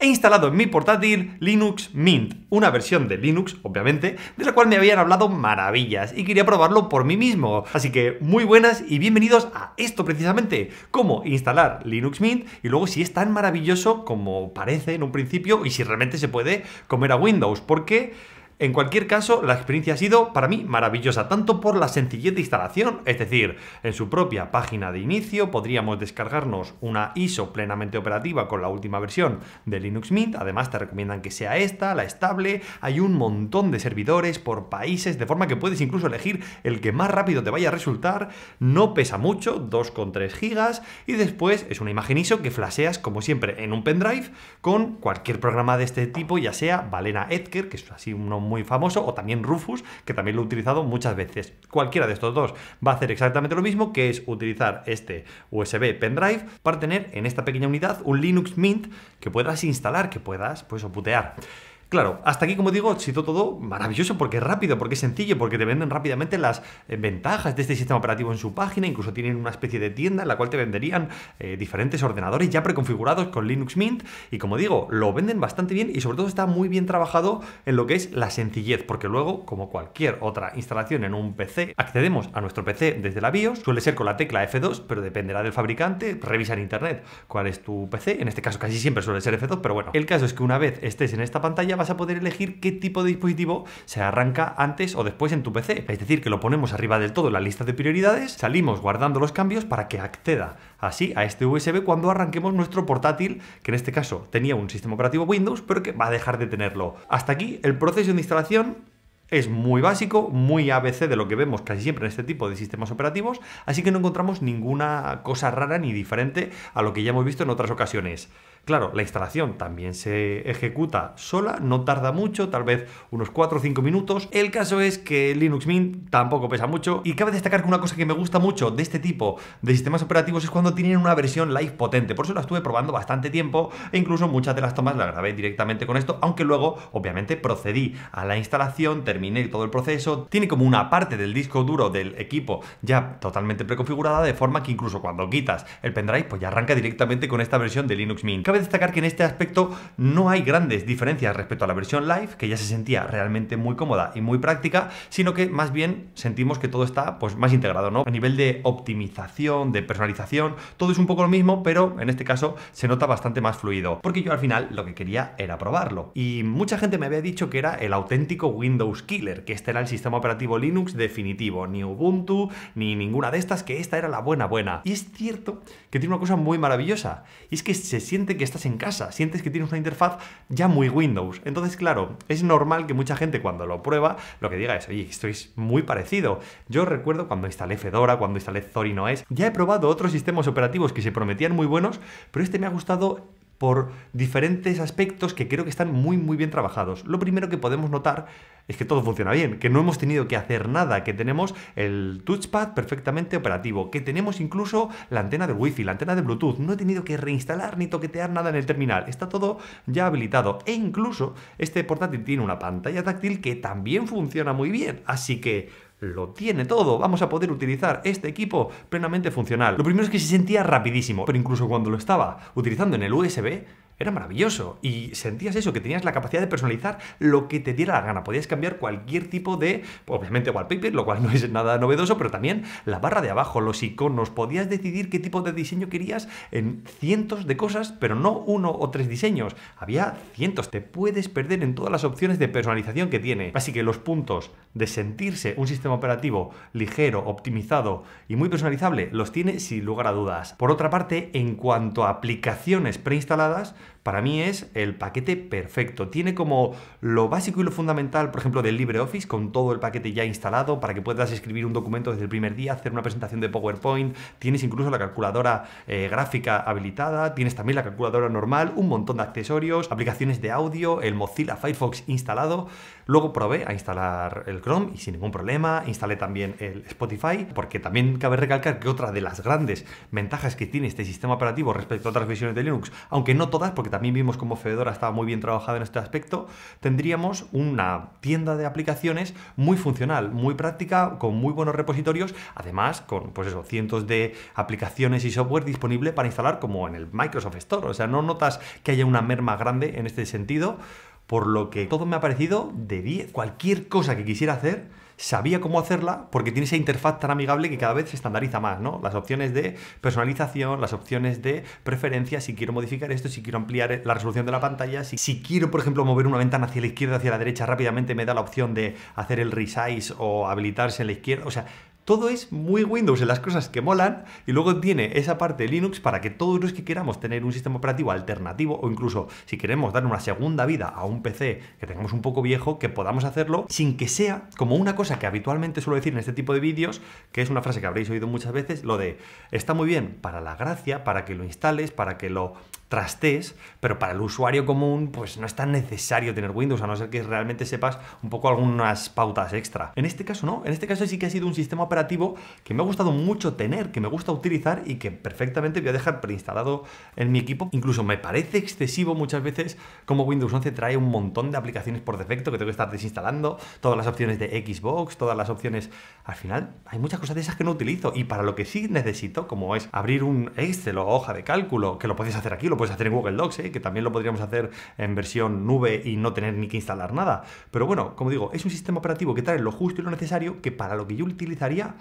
he instalado en mi portátil Linux Mint, una versión de Linux, obviamente, de la cual me habían hablado maravillas y quería probarlo por mí mismo. Así que muy buenas y bienvenidos a esto precisamente, cómo instalar Linux Mint y luego si es tan maravilloso como parece en un principio y si realmente se puede comer a Windows, porque en cualquier caso, la experiencia ha sido para mí maravillosa, tanto por la sencillez de instalación, es decir, en su propia página de inicio podríamos descargarnos una ISO plenamente operativa con la última versión de Linux Mint, además te recomiendan que sea esta, la estable, hay un montón de servidores por países, de forma que puedes incluso elegir el que más rápido te vaya a resultar, no pesa mucho, 2,3 gigas, y después es una imagen ISO que flasheas como siempre en un pendrive con cualquier programa de este tipo, ya sea Valena Edgar, que es así uno muy famoso, o también Rufus, que también lo he utilizado muchas veces. Cualquiera de estos dos va a hacer exactamente lo mismo, que es utilizar este USB pendrive para tener en esta pequeña unidad un Linux Mint que puedas instalar, que puedas pues putear. Claro, hasta aquí, como digo, sido todo maravilloso porque es rápido, porque es sencillo, porque te venden rápidamente las eh, ventajas de este sistema operativo en su página, incluso tienen una especie de tienda en la cual te venderían eh, diferentes ordenadores ya preconfigurados con Linux Mint. Y como digo, lo venden bastante bien y sobre todo está muy bien trabajado en lo que es la sencillez, porque luego, como cualquier otra instalación en un PC, accedemos a nuestro PC desde la BIOS, suele ser con la tecla F2, pero dependerá del fabricante, revisa en internet cuál es tu PC, en este caso casi siempre suele ser F2, pero bueno, el caso es que una vez estés en esta pantalla vas a poder elegir qué tipo de dispositivo se arranca antes o después en tu PC. Es decir, que lo ponemos arriba del todo en la lista de prioridades, salimos guardando los cambios para que acceda así a este USB cuando arranquemos nuestro portátil, que en este caso tenía un sistema operativo Windows, pero que va a dejar de tenerlo. Hasta aquí el proceso de instalación es muy básico, muy ABC de lo que vemos casi siempre en este tipo de sistemas operativos, así que no encontramos ninguna cosa rara ni diferente a lo que ya hemos visto en otras ocasiones. Claro, la instalación también se ejecuta sola, no tarda mucho, tal vez unos 4 o 5 minutos. El caso es que Linux Mint tampoco pesa mucho y cabe destacar que una cosa que me gusta mucho de este tipo de sistemas operativos es cuando tienen una versión live potente. Por eso la estuve probando bastante tiempo e incluso muchas de las tomas las grabé directamente con esto, aunque luego obviamente procedí a la instalación, terminé todo el proceso. Tiene como una parte del disco duro del equipo ya totalmente preconfigurada de forma que incluso cuando quitas el pendrive pues ya arranca directamente con esta versión de Linux Mint. Destacar que en este aspecto no hay grandes diferencias respecto a la versión live, que ya se sentía realmente muy cómoda y muy práctica, sino que más bien sentimos que todo está pues más integrado, ¿no? A nivel de optimización, de personalización, todo es un poco lo mismo, pero en este caso se nota bastante más fluido, porque yo al final lo que quería era probarlo. Y mucha gente me había dicho que era el auténtico Windows Killer, que este era el sistema operativo Linux definitivo, ni Ubuntu, ni ninguna de estas, que esta era la buena buena. Y es cierto que tiene una cosa muy maravillosa, y es que se siente que estás en casa, sientes que tienes una interfaz ya muy Windows. Entonces, claro, es normal que mucha gente cuando lo prueba, lo que diga es, oye, esto es muy parecido. Yo recuerdo cuando instalé Fedora, cuando instalé Zorinoes, ya he probado otros sistemas operativos que se prometían muy buenos, pero este me ha gustado por diferentes aspectos que creo que están muy muy bien trabajados. Lo primero que podemos notar es que todo funciona bien, que no hemos tenido que hacer nada, que tenemos el touchpad perfectamente operativo, que tenemos incluso la antena de wifi, la antena de Bluetooth, no he tenido que reinstalar ni toquetear nada en el terminal, está todo ya habilitado. E incluso este portátil tiene una pantalla táctil que también funciona muy bien, así que lo tiene todo. Vamos a poder utilizar este equipo plenamente funcional. Lo primero es que se sentía rapidísimo, pero incluso cuando lo estaba utilizando en el USB, era maravilloso y sentías eso, que tenías la capacidad de personalizar lo que te diera la gana. Podías cambiar cualquier tipo de, obviamente, wallpaper, lo cual no es nada novedoso, pero también la barra de abajo, los iconos, podías decidir qué tipo de diseño querías en cientos de cosas, pero no uno o tres diseños. Había cientos, te puedes perder en todas las opciones de personalización que tiene. Así que los puntos de sentirse un sistema operativo ligero, optimizado y muy personalizable los tiene sin lugar a dudas. Por otra parte, en cuanto a aplicaciones preinstaladas, para mí es el paquete perfecto. Tiene como lo básico y lo fundamental, por ejemplo, del LibreOffice, con todo el paquete ya instalado para que puedas escribir un documento desde el primer día, hacer una presentación de PowerPoint. Tienes incluso la calculadora eh, gráfica habilitada, tienes también la calculadora normal, un montón de accesorios, aplicaciones de audio, el Mozilla Firefox instalado. Luego probé a instalar el Chrome y sin ningún problema. Instalé también el Spotify, porque también cabe recalcar que otra de las grandes ventajas que tiene este sistema operativo respecto a otras versiones de Linux, aunque no todas, porque también vimos como Fedora estaba muy bien trabajado en este aspecto, tendríamos una tienda de aplicaciones muy funcional, muy práctica, con muy buenos repositorios, además con pues cientos de aplicaciones y software disponible para instalar como en el Microsoft Store. O sea, no notas que haya una merma grande en este sentido, por lo que todo me ha parecido de 10. Cualquier cosa que quisiera hacer, sabía cómo hacerla porque tiene esa interfaz tan amigable que cada vez se estandariza más, ¿no? Las opciones de personalización, las opciones de preferencia, si quiero modificar esto, si quiero ampliar la resolución de la pantalla, si, si quiero, por ejemplo, mover una ventana hacia la izquierda, hacia la derecha, rápidamente me da la opción de hacer el resize o habilitarse en la izquierda, o sea, todo es muy Windows en las cosas que molan y luego tiene esa parte de Linux para que todos los que queramos tener un sistema operativo alternativo o incluso si queremos dar una segunda vida a un PC que tengamos un poco viejo, que podamos hacerlo sin que sea como una cosa que habitualmente suelo decir en este tipo de vídeos, que es una frase que habréis oído muchas veces, lo de está muy bien para la gracia, para que lo instales, para que lo trastes, pero para el usuario común pues no es tan necesario tener Windows, a no ser que realmente sepas un poco algunas pautas extra. En este caso no, en este caso sí que ha sido un sistema operativo que me ha gustado mucho tener, que me gusta utilizar y que perfectamente voy a dejar preinstalado en mi equipo. Incluso me parece excesivo muchas veces como Windows 11 trae un montón de aplicaciones por defecto que tengo que estar desinstalando, todas las opciones de Xbox, todas las opciones... Al final hay muchas cosas de esas que no utilizo y para lo que sí necesito, como es abrir un Excel o hoja de cálculo, que lo puedes hacer aquí, lo puedes hacer en Google Docs, ¿eh? que también lo podríamos hacer en versión nube y no tener ni que instalar nada. Pero bueno, como digo, es un sistema operativo que trae lo justo y lo necesario que para lo que yo utilizaría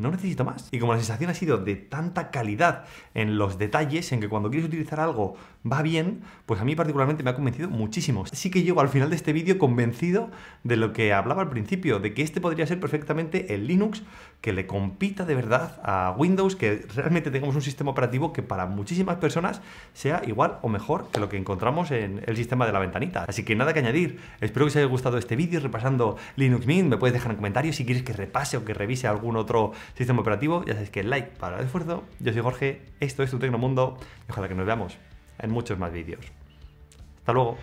no necesito más. Y como la sensación ha sido de tanta calidad en los detalles, en que cuando quieres utilizar algo va bien, pues a mí particularmente me ha convencido muchísimo. Sí que llego al final de este vídeo convencido de lo que hablaba al principio, de que este podría ser perfectamente el Linux que le compita de verdad a Windows, que realmente tengamos un sistema operativo que para muchísimas personas sea igual o mejor que lo que encontramos en el sistema de la ventanita. Así que nada que añadir. Espero que os haya gustado este vídeo repasando Linux Mint. Me puedes dejar en comentarios si quieres que repase o que revise algún otro sistema operativo. Ya sabéis que like para el esfuerzo. Yo soy Jorge, esto es tu Tecnomundo y ojalá que nos veamos en muchos más vídeos. Hasta luego.